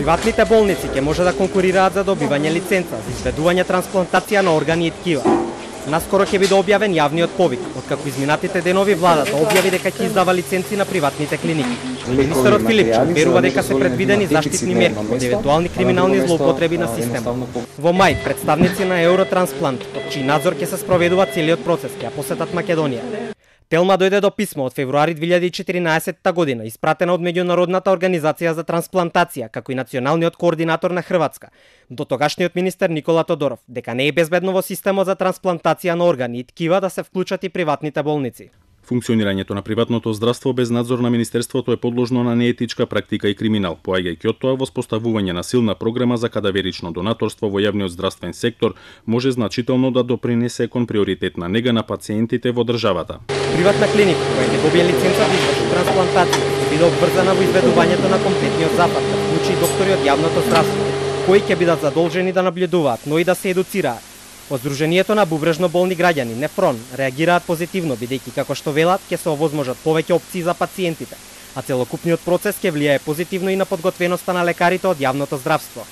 Приватните болници ќе може да конкурираат за добивање лиценца за изведување трансплантација на органи и ткива. Наскоро ќе биде објавен јавниот повик, откако изминатите денови владата објави дека ќе издава лиценци на приватните клиники. Министерот Филипчев верува дека се предвидени заштитни мерки од евентуални криминални злоупотреби на системот. Во мај, представници на Евротрансплант, од чиј надзор ќе се спроведува целиот процес, ќе посетат Македонија. Телма дојде до писмо од февруари 2014 година, испратена од Меѓународната организација за трансплантација, како и националниот координатор на Хрватска, до тогашниот министер Никола Тодоров, дека не е безбедно во системот за трансплантација на органи и ткива да се вклучат и приватните болници. Функционирањето на приватното здравство без надзор на Министерството е подложно на неетичка практика и криминал, поаѓајќи од тоа воспоставување на силна програма за кадаверично донаторство во јавниот здравствен сектор може значително да допринесе кон приоритетна нега на пациентите во државата. Приватна клиника која ќе добие лиценца да изврши трансплантација ќе биде обврзана во изведувањето на комплетниот запад, да вклучи доктори од јавното здравство, кои ќе бидат задолжени да наблюдуваат, но и да се едуцираат Од Сдруженијето на бубрежно болни граѓани, Нефрон, реагираат позитивно, бидејќи како што велат, ќе се овозможат повеќе опции за пациентите, а целокупниот процес ќе влијае позитивно и на подготвеноста на лекарите од јавното здравство.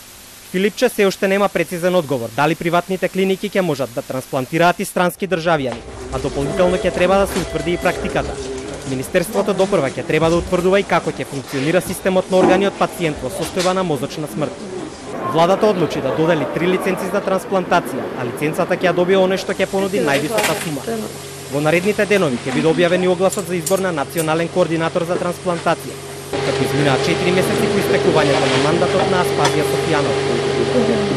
Филипче се уште нема прецизен одговор дали приватните клиники ќе можат да трансплантираат и странски државјани, а дополнително ќе треба да се утврди и практиката. Министерството допрва ќе треба да утврдува и како ќе функционира системот на органи од пациент во состојба на мозочна смрт. Владата одлучи да додели три лиценци за трансплантација, а лиценцата ќе ја добие оној што ќе понуди највисока сума. Во наредните денови ќе биде објавен и огласот за избор на национален координатор за трансплантација, како изминаа 4 месеци по истекувањето на мандатот на Аспазија Софијанов.